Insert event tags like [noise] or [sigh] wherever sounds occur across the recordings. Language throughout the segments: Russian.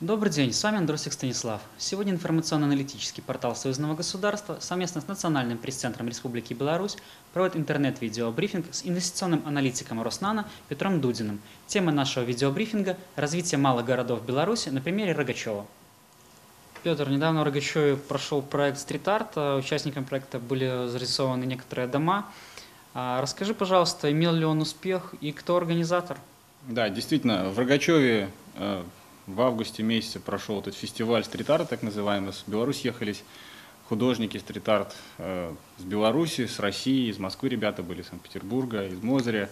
Добрый день, с вами Андросик Станислав. Сегодня информационно-аналитический портал Союзного государства совместно с Национальным пресс-центром Республики Беларусь проводит интернет-видеобрифинг с инвестиционным аналитиком Роснана Петром Дудиным. Тема нашего видеобрифинга – развитие малых городов Беларуси на примере Рогачева. Петр, недавно в Рогачеве прошел проект стрит-арт. Участниками проекта были зарисованы некоторые дома. А, расскажи, пожалуйста, имел ли он успех и кто организатор? Да, действительно, в Рогачеве э, в августе месяце прошел этот фестиваль стрит-арт, так называемый. С Беларусь ехались художники стрит-арт э, с Беларуси, с России, из Москвы ребята были, из Санкт-Петербурга, из Мозыря,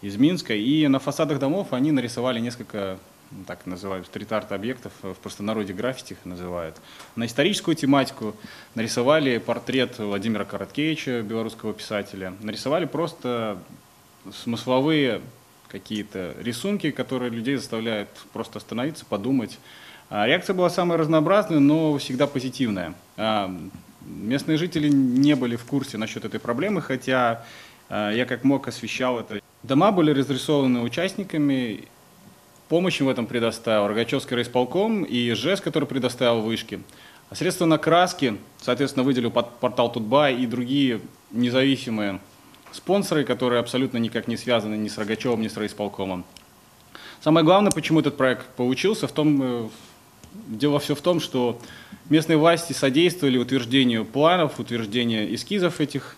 из Минска. И на фасадах домов они нарисовали несколько ну, так называемых стрит-арт объектов, в простонародье граффити их называют. На историческую тематику нарисовали портрет Владимира Короткевича, белорусского писателя. Нарисовали просто смысловые какие-то рисунки, которые людей заставляют просто остановиться, подумать. А реакция была самая разнообразная, но всегда позитивная. А местные жители не были в курсе насчет этой проблемы, хотя а, я как мог освещал это. Дома были разрисованы участниками, помощь в этом предоставил Рогачевский райисполком и ЖЭС, который предоставил вышки. Средства на краски, соответственно, выделил портал Тутбай и другие независимые спонсоры, которые абсолютно никак не связаны ни с Рогачевым, ни с райисполкомом. Самое главное, почему этот проект получился, в том, э, дело все в том, что местные власти содействовали утверждению планов, утверждению эскизов этих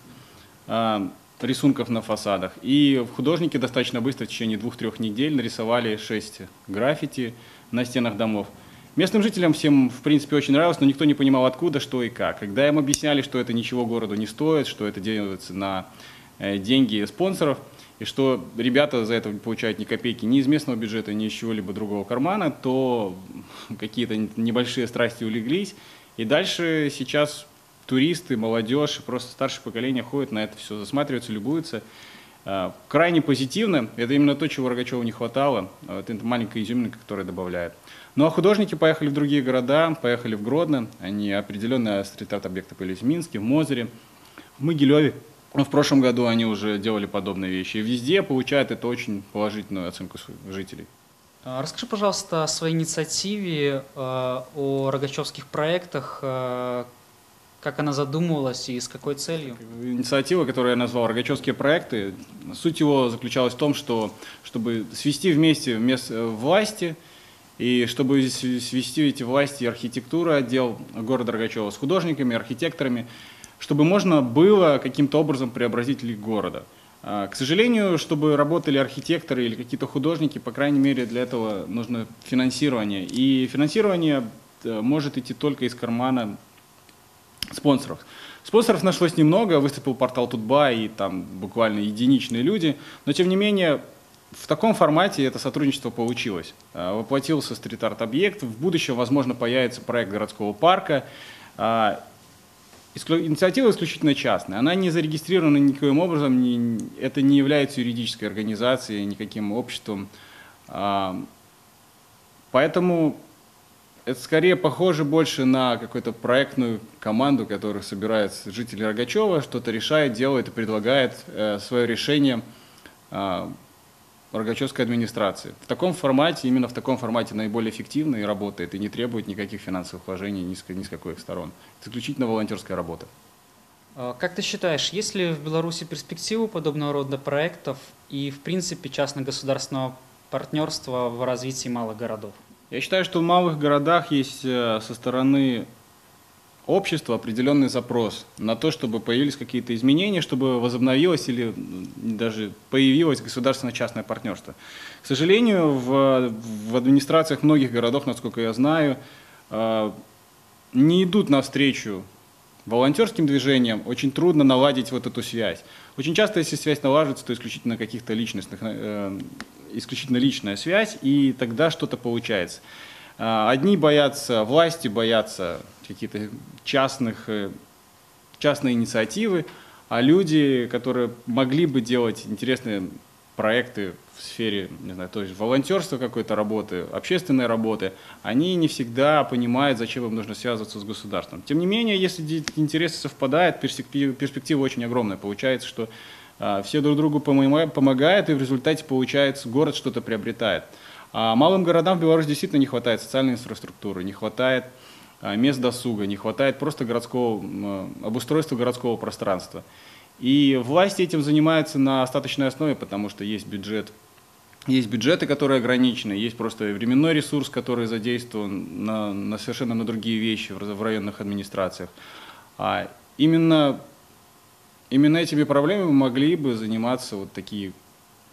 э, рисунков на фасадах. И художники достаточно быстро, в течение двух-трех недель, нарисовали шесть граффити на стенах домов. Местным жителям всем, в принципе, очень нравилось, но никто не понимал, откуда, что и как. Когда им объясняли, что это ничего городу не стоит, что это делается на деньги спонсоров, и что ребята за это получают ни копейки ни из местного бюджета, ни из чего-либо другого кармана, то какие-то небольшие страсти улеглись. И дальше сейчас туристы, молодежь, просто старшее поколение ходят на это все, засматриваются, любуются. Э, крайне позитивно, это именно то, чего Рогачеву не хватало, вот это маленькая изюминка, которая добавляет. Ну а художники поехали в другие города, поехали в Гродно, они определенные стрит-арт-объекты появились в Минске, в Мозыре, в Могилеве. Ну, в прошлом году они уже делали подобные вещи. И везде получают это очень положительную оценку жителей. А, расскажи, пожалуйста, о своей инициативе, э, о рогачевских проектах, э, как она задумывалась и с какой целью? Инициатива, которую я назвал «Рогачевские проекты», суть его заключалась в том, что чтобы свести вместе э, власти, и чтобы свести эти власти и архитектура, отдел города Рогачева с художниками, архитекторами, чтобы можно было каким-то образом преобразить лик города. А, к сожалению, чтобы работали архитекторы или какие-то художники, по крайней мере, для этого нужно финансирование. И финансирование э, может идти только из кармана спонсоров. Спонсоров нашлось немного, выступил портал Тутба и там буквально единичные люди, но тем не менее в таком формате это сотрудничество получилось. А, воплотился стрит-арт-объект, в будущем, возможно, появится проект городского парка, а, Инициатива исключительно частная. Она не зарегистрирована никаким образом, не, это не является юридической организацией, никаким обществом. А, поэтому это скорее похоже больше на какую-то проектную команду, которая собирает жители Рогачева, что-то решает, делает и предлагает э, свое решение а, Рогачевской администрации. В таком формате, именно в таком формате наиболее эффективно и работает, и не требует никаких финансовых вложений ни с, ни с какой сторон. Это исключительно волонтерская работа. А как ты считаешь, есть ли в Беларуси перспективу подобного рода проектов и, в принципе, частно-государственного партнерства в развитии малых городов? Я считаю, что в малых городах есть э, со стороны общества определенный запрос на то, чтобы появились какие-то изменения, чтобы возобновилось или даже появилось государственно-частное партнерство. К сожалению, в, в администрациях многих городов, насколько я знаю, э, не идут навстречу волонтерским движениям, очень трудно наладить вот эту связь. Очень часто, если связь налаживается, то исключительно каких-то личностных, э, исключительно личная связь, и тогда что-то получается. Э, одни боятся власти, боятся какие-то частных, э, частные инициативы, а люди, которые могли бы делать интересные проекты в сфере, не знаю, то есть волонтерства какой-то работы, общественной работы, они не всегда понимают, зачем им нужно связываться с государством. Тем не менее, если интересы совпадают, перспектива очень огромная. Получается, что а, все друг другу помогают, и в результате, получается, город что-то приобретает. А малым городам в Беларуси действительно не хватает социальной инфраструктуры, не хватает а, мест досуга, не хватает просто городского, обустройства городского пространства. И власти этим занимаются на остаточной основе, потому что есть бюджет есть бюджеты, которые ограничены, есть просто временной ресурс, который задействован на, на совершенно на другие вещи в, в районных администрациях. А именно, именно этими проблемами могли бы заниматься вот такие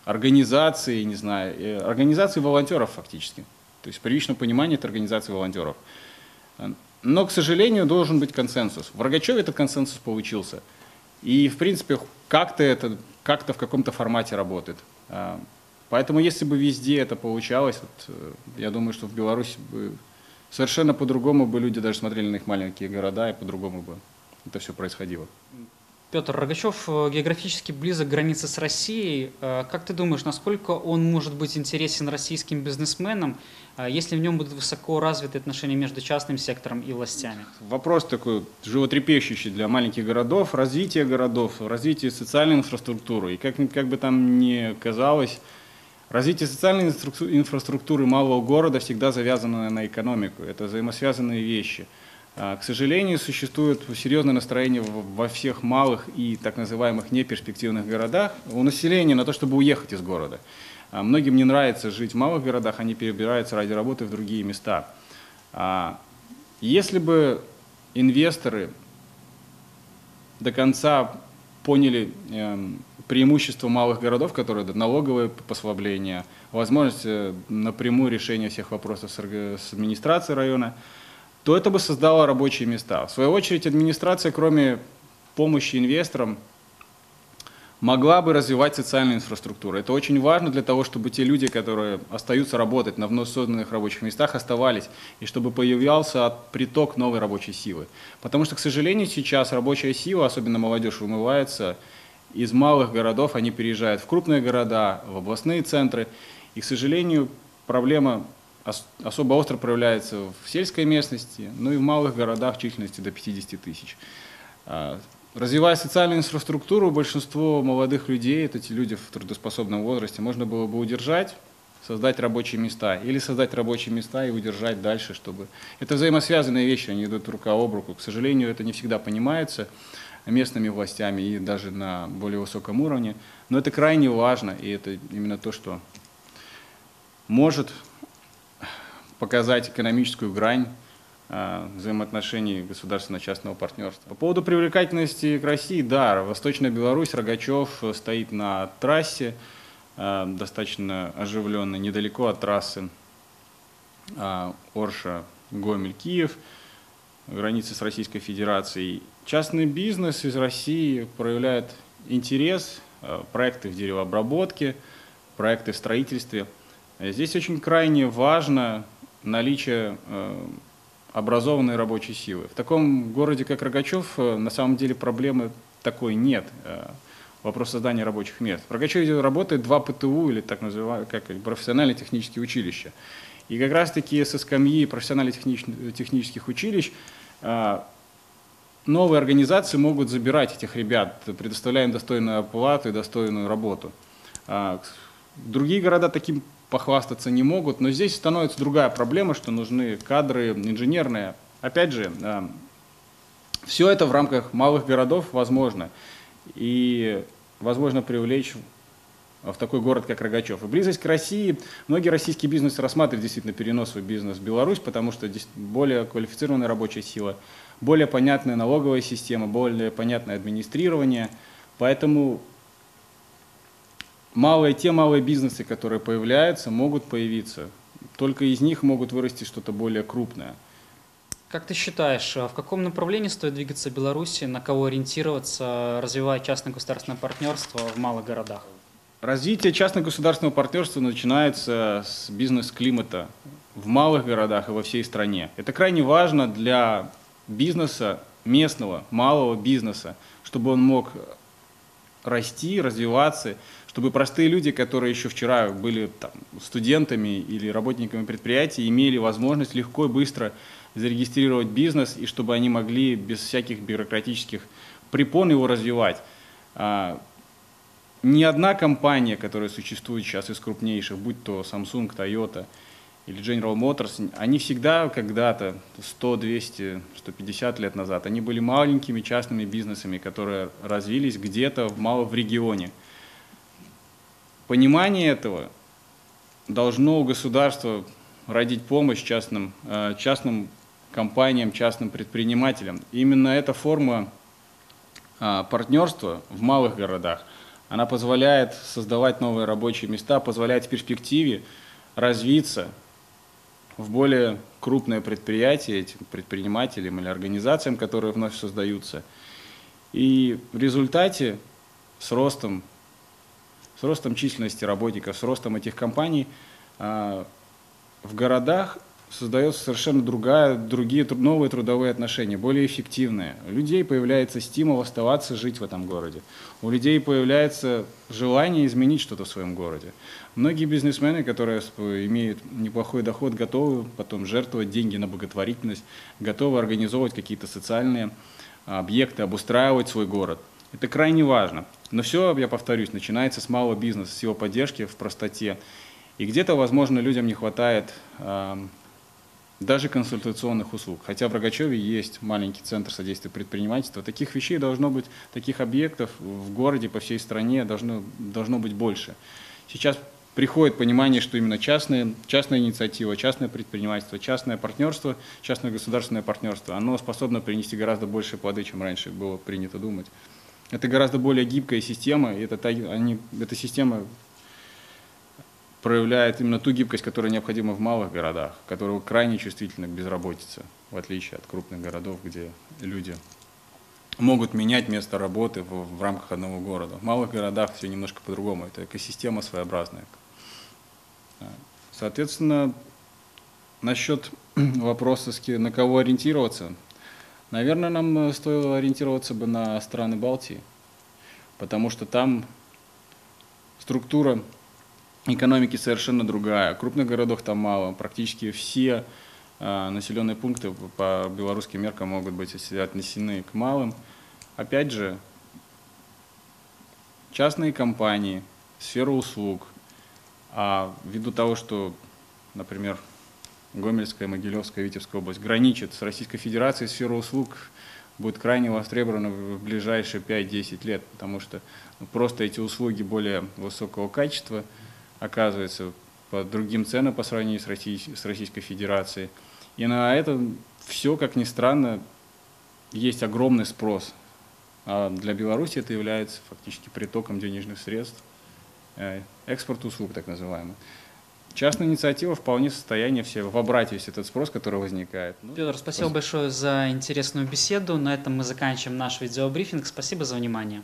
организации, не знаю, э, организации волонтеров фактически. То есть в первичном понимании это организации волонтеров. Но, к сожалению, должен быть консенсус. В Рогачеве этот консенсус получился. И, в принципе, как-то это как-то в каком-то формате работает. А, Поэтому если бы везде это получалось, вот, э, я думаю, что в Беларуси бы совершенно по-другому бы люди даже смотрели на их маленькие города, и по-другому бы это все происходило. Петр Рогачев э, географически близок к границе с Россией. Э, как ты думаешь, насколько он может быть интересен российским бизнесменам, если в нем будут высоко развиты отношения между частным сектором и властями? Вопрос такой животрепещущий для маленьких городов, развитие городов, развитие социальной инфраструктуры. И как, как бы там ни казалось, Развитие социальной инфраструктуры малого города всегда завязано на экономику. Это взаимосвязанные вещи. А, к сожалению, существует серьезное настроение во всех малых и так называемых неперспективных городах у населения на то, чтобы уехать из города. А, многим не нравится жить в малых городах, они перебираются ради работы в другие места. А, если бы инвесторы до конца поняли эм, преимущество малых городов, которые это налоговые послабления, возможность э, напрямую решения всех вопросов с администрацией района, то это бы создало рабочие места. В свою очередь администрация, кроме помощи инвесторам, могла бы развивать социальную инфраструктуру. Это очень важно для того, чтобы те люди, которые остаются работать на вновь созданных рабочих местах, оставались, и чтобы появлялся приток новой рабочей силы. Потому что, к сожалению, сейчас рабочая сила, особенно молодежь, вымывается из малых городов, они переезжают в крупные города, в областные центры, и, к сожалению, проблема особо остро проявляется в сельской местности, ну и в малых городах численности до 50 тысяч. А, Развивая социальную инфраструктуру, большинство молодых людей, это те люди в трудоспособном возрасте, можно было бы удержать, создать рабочие места, или создать рабочие места и удержать дальше, чтобы... Это взаимосвязанные вещи, они идут рука об руку. К сожалению, это не всегда понимается местными властями и даже на более высоком уровне, но это крайне важно, и это именно то, что может показать экономическую грань Э, взаимоотношений государственно-частного партнерства. По поводу привлекательности к России, да, Восточная Беларусь, Рогачев стоит на трассе, э, достаточно оживленно, недалеко от трассы э, Орша, Гомель, Киев, границы с Российской Федерацией. Частный бизнес из России проявляет интерес, проекты в деревообработке, проекты в строительстве. Здесь очень крайне важно наличие образованной рабочей силы. В таком городе, как Рогачев, э, на самом деле проблемы такой нет. Э, вопрос создания рабочих мест. В Рогачеве работает два ПТУ, или так называемые, как профессиональные технические училища. И как раз-таки со скамьи профессионально-технических училищ э, новые организации могут забирать этих ребят, предоставляя им достойную оплату и достойную работу. Другие города таким похвастаться не могут, но здесь становится другая проблема, что нужны кадры инженерные. Опять же, э, все это в рамках малых городов возможно. И возможно привлечь в такой город, как Рогачев. И близость к России, многие российские бизнесы рассматривают действительно перенос свой бизнес в Беларусь, потому что здесь более квалифицированная рабочая сила, более понятная налоговая система, более понятное администрирование. Поэтому малые, те малые бизнесы, которые появляются, могут появиться. Только из них могут вырасти что-то более крупное. Как ты считаешь, а в каком направлении стоит двигаться Беларуси, на кого ориентироваться, развивая частно-государственное партнерство в малых городах? Развитие частно-государственного партнерства начинается с бизнес-климата в малых городах и во всей стране. Это крайне важно для бизнеса, местного, малого бизнеса, чтобы он мог расти, развиваться, чтобы простые люди, которые еще вчера были там, студентами или работниками предприятий, имели возможность легко и быстро зарегистрировать бизнес, и чтобы они могли без всяких бюрократических препон его развивать. А, ни одна компания, которая существует сейчас из крупнейших, будь то Samsung, Toyota или General Motors, они всегда когда-то, 100, 200, 150 лет назад, они были маленькими частными бизнесами, которые развились где-то мало в регионе. Понимание этого должно у государства родить помощь частным, э, частным компаниям, частным предпринимателям. именно эта форма а, партнерства в малых городах, она позволяет создавать новые рабочие места, позволяет в перспективе развиться в более крупное предприятие этим предпринимателям или организациям, которые вновь создаются. И в результате с ростом, с ростом численности работников, с ростом этих компаний а, в городах создается совершенно другая, другие новые трудовые отношения, более эффективные. У людей появляется стимул оставаться жить в этом городе. У людей появляется желание изменить что-то в своем городе. Многие бизнесмены, которые имеют неплохой доход, готовы потом жертвовать деньги на благотворительность, готовы организовывать какие-то социальные объекты, обустраивать свой город. Это крайне важно. Но все, я повторюсь, начинается с малого бизнеса, с его поддержки в простоте. И где-то, возможно, людям не хватает даже консультационных услуг. Хотя в Рогачеве есть маленький центр содействия предпринимательства. Таких вещей должно быть, таких объектов в городе по всей стране должно, должно быть больше. Сейчас приходит понимание, что именно частная, частная инициатива, частное предпринимательство, частное партнерство, частное государственное партнерство, оно способно принести гораздо больше плоды, чем раньше было принято думать. Это гораздо более гибкая система, и это, они, эта система проявляет именно ту гибкость, которая необходима в малых городах, которые крайне чувствительны к безработице, в отличие от крупных городов, где люди могут менять место работы в, в рамках одного города. В малых городах все немножко по-другому, это экосистема своеобразная. Соответственно, насчет [clears throat] вопроса, на кого ориентироваться, наверное, нам стоило ориентироваться бы на страны Балтии, потому что там структура экономики совершенно другая. Крупных городов там мало. Практически все э, населенные пункты по белорусским меркам могут быть отнесены к малым. Опять же, частные компании, сфера услуг. А ввиду того, что, например, Гомельская, Могилевская, Витебская область граничит с Российской Федерацией, сфера услуг будет крайне востребована в ближайшие 5-10 лет, потому что просто эти услуги более высокого качества – оказывается по другим ценам по сравнению с, Россий, с Российской Федерацией. И на это все, как ни странно, есть огромный спрос. А для Беларуси это является фактически притоком денежных средств, э, экспорт услуг так называемый. Частная инициатива вполне в состоянии все вобрать весь этот спрос, который возникает. Ну, Петр, спасибо большое за интересную беседу. На этом мы заканчиваем наш видеобрифинг. Спасибо за внимание.